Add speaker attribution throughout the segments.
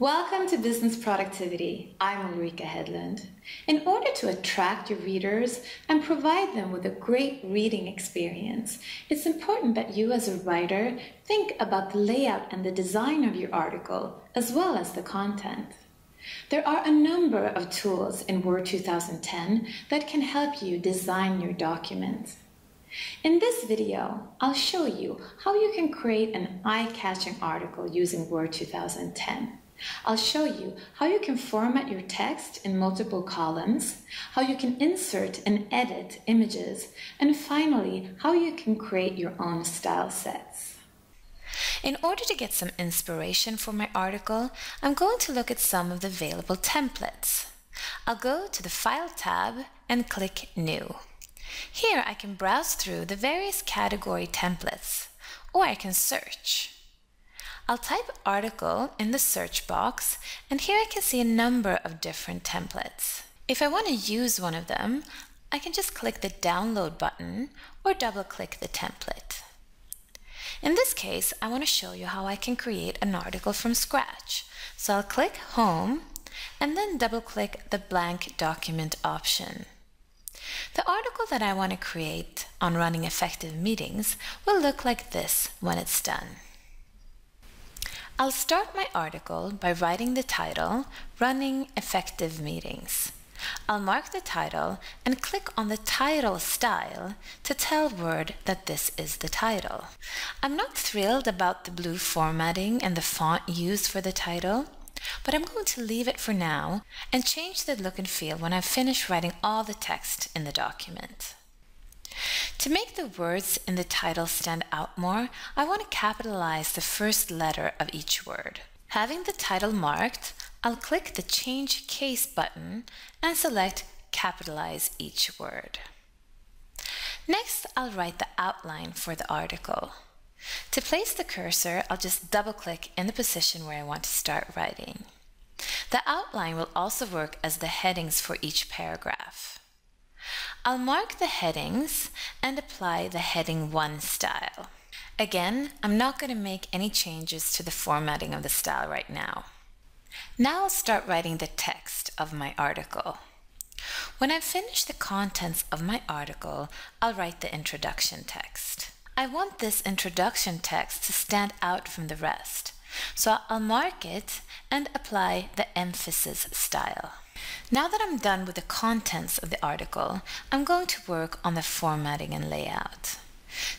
Speaker 1: Welcome to Business Productivity. I'm Ulrika Hedlund. In order to attract your readers and provide them with a great reading experience, it's important that you, as a writer, think about the layout and the design of your article, as well as the content. There are a number of tools in Word 2010 that can help you design your document. In this video, I'll show you how you can create an eye-catching article using Word 2010. I'll show you how you can format your text in multiple columns, how you can insert and edit images, and finally, how you can create your own style sets.
Speaker 2: In order to get some inspiration for my article, I'm going to look at some of the available templates. I'll go to the File tab and click New. Here I can browse through the various category templates, or I can search. I'll type article in the search box and here I can see a number of different templates. If I want to use one of them, I can just click the download button or double click the template. In this case, I want to show you how I can create an article from scratch. So I'll click Home and then double click the blank document option. The article that I want to create on running effective meetings will look like this when it's done. I'll start my article by writing the title, Running Effective Meetings. I'll mark the title and click on the title style to tell Word that this is the title. I'm not thrilled about the blue formatting and the font used for the title, but I'm going to leave it for now and change the look and feel when I've finished writing all the text in the document. To make the words in the title stand out more, I want to capitalize the first letter of each word. Having the title marked, I'll click the Change Case button and select Capitalize each word. Next, I'll write the outline for the article. To place the cursor, I'll just double click in the position where I want to start writing. The outline will also work as the headings for each paragraph. I'll mark the headings and apply the heading 1 style. Again, I'm not going to make any changes to the formatting of the style right now. Now I'll start writing the text of my article. When I've finished the contents of my article, I'll write the introduction text. I want this introduction text to stand out from the rest, so I'll mark it and apply the emphasis style. Now that I'm done with the contents of the article, I'm going to work on the formatting and layout.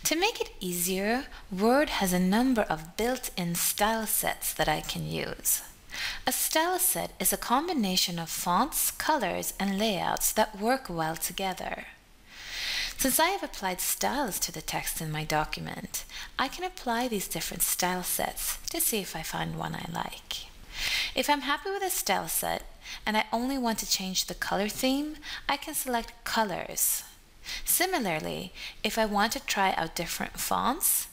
Speaker 2: To make it easier, Word has a number of built-in style sets that I can use. A style set is a combination of fonts, colors, and layouts that work well together. Since I have applied styles to the text in my document, I can apply these different style sets to see if I find one I like. If I'm happy with a style set, and I only want to change the color theme, I can select colors. Similarly, if I want to try out different fonts,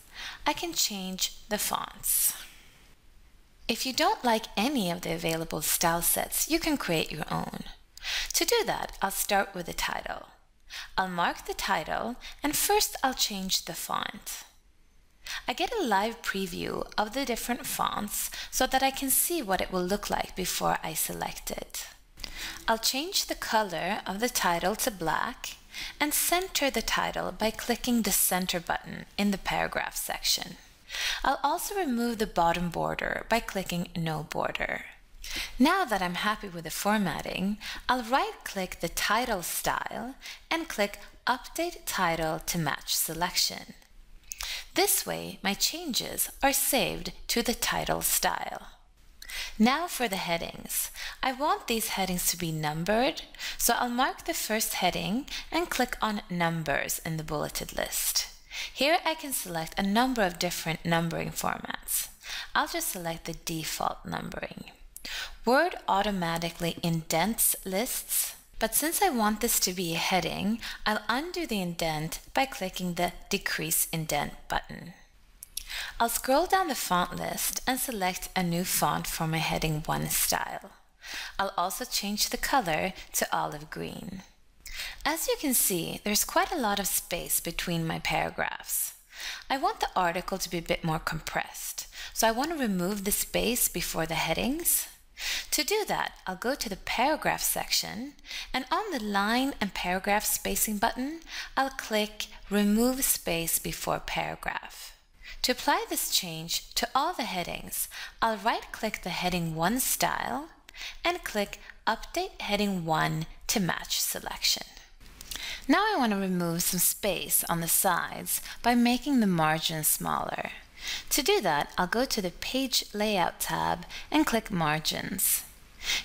Speaker 2: I can change the fonts. If you don't like any of the available style sets, you can create your own. To do that, I'll start with the title. I'll mark the title and first I'll change the font. I get a live preview of the different fonts so that I can see what it will look like before I select it. I'll change the color of the title to black and center the title by clicking the center button in the paragraph section. I'll also remove the bottom border by clicking no border. Now that I'm happy with the formatting, I'll right-click the title style and click Update Title to match selection. This way, my changes are saved to the title style. Now for the headings. I want these headings to be numbered, so I'll mark the first heading and click on Numbers in the bulleted list. Here I can select a number of different numbering formats. I'll just select the default numbering. Word automatically indents lists but since I want this to be a heading, I'll undo the indent by clicking the Decrease Indent button. I'll scroll down the font list and select a new font for my heading 1 style. I'll also change the color to olive green. As you can see, there's quite a lot of space between my paragraphs. I want the article to be a bit more compressed, so I want to remove the space before the headings To do that, I'll go to the paragraph section and on the line and paragraph spacing button, I'll click remove space before paragraph. To apply this change to all the headings, I'll right click the heading 1 style and click update heading 1 to match selection. Now I want to remove some space on the sides by making the margin smaller. To do that, I'll go to the Page Layout tab and click Margins.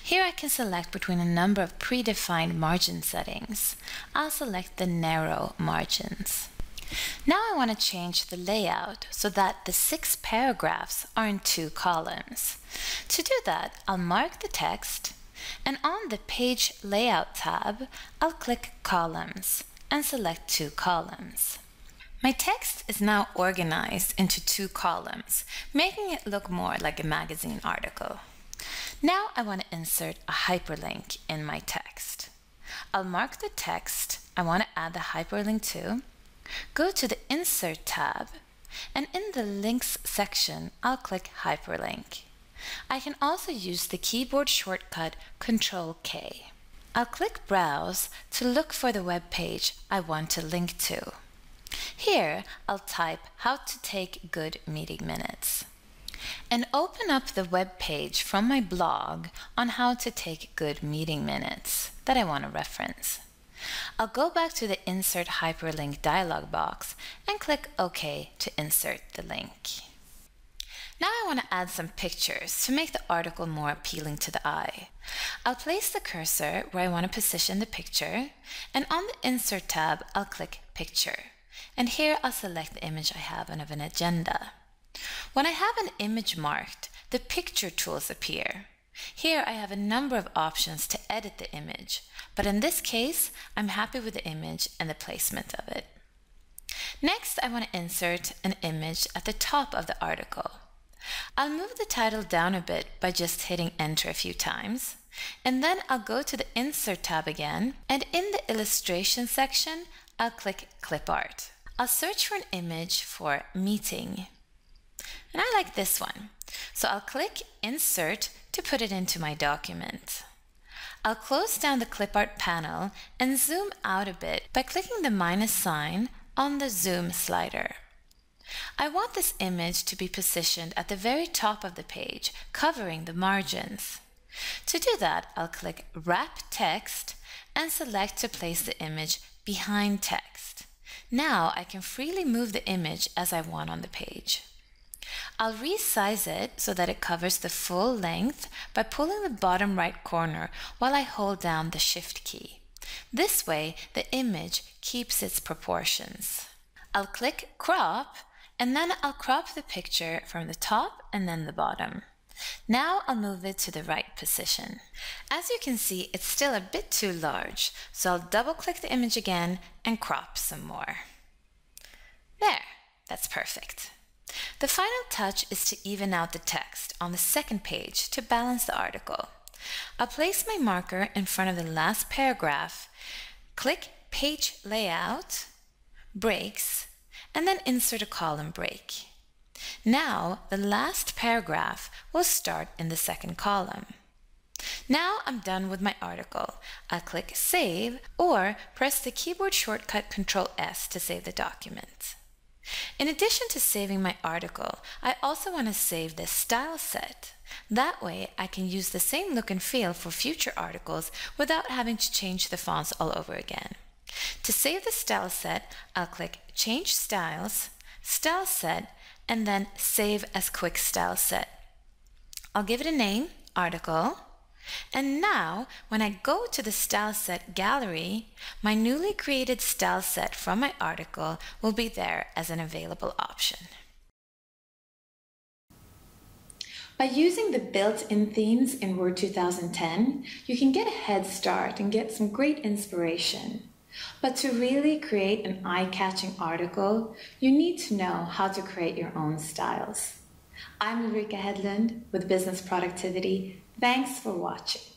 Speaker 2: Here I can select between a number of predefined margin settings. I'll select the narrow margins. Now I want to change the layout so that the six paragraphs are in two columns. To do that, I'll mark the text and on the Page Layout tab, I'll click Columns and select two columns. My text is now organized into two columns, making it look more like a magazine article. Now I want to insert a hyperlink in my text. I'll mark the text I want to add the hyperlink to, go to the Insert tab, and in the Links section, I'll click Hyperlink. I can also use the keyboard shortcut Ctrl-K. I'll click Browse to look for the web page I want to link to. Here, I'll type how to take good meeting minutes and open up the web page from my blog on how to take good meeting minutes that I want to reference. I'll go back to the Insert Hyperlink dialog box and click OK to insert the link. Now I want to add some pictures to make the article more appealing to the eye. I'll place the cursor where I want to position the picture, and on the Insert tab, I'll click Picture. And here I'll select the image I have and of an agenda. When I have an image marked, the picture tools appear. Here I have a number of options to edit the image, but in this case, I'm happy with the image and the placement of it. Next, I want to insert an image at the top of the article. I'll move the title down a bit by just hitting enter a few times, and then I'll go to the Insert tab again, and in the Illustration section, I'll click Clip Art. I'll search for an image for meeting. And I like this one. So I'll click Insert to put it into my document. I'll close down the clip art panel and zoom out a bit by clicking the minus sign on the zoom slider. I want this image to be positioned at the very top of the page, covering the margins. To do that, I'll click Wrap Text and select to place the image behind text. Now I can freely move the image as I want on the page. I'll resize it so that it covers the full length by pulling the bottom right corner while I hold down the Shift key. This way, the image keeps its proportions. I'll click Crop, and then I'll crop the picture from the top and then the bottom. Now I'll move it to the right position. As you can see, it's still a bit too large, so I'll double click the image again and crop some more. There, that's perfect. The final touch is to even out the text on the second page to balance the article. I'll place my marker in front of the last paragraph, click Page Layout, Breaks, and then insert a column break. Now the last paragraph will start in the second column. Now I'm done with my article. I'll click Save or press the keyboard shortcut Ctrl S to save the document. In addition to saving my article, I also want to save this style set. That way I can use the same look and feel for future articles without having to change the fonts all over again. To save the style set, I'll click Change Styles, Style Set, and then Save as Quick Style Set. I'll give it a name, Article, and now, when I go to the style set gallery, my newly created style set from my article will be there as an available option.
Speaker 1: By using the built-in themes in Word 2010, you can get a head start and get some great inspiration. But to really create an eye-catching article, you need to know how to create your own styles. I'm Ulrika Hedlund with Business Productivity Thanks for watching.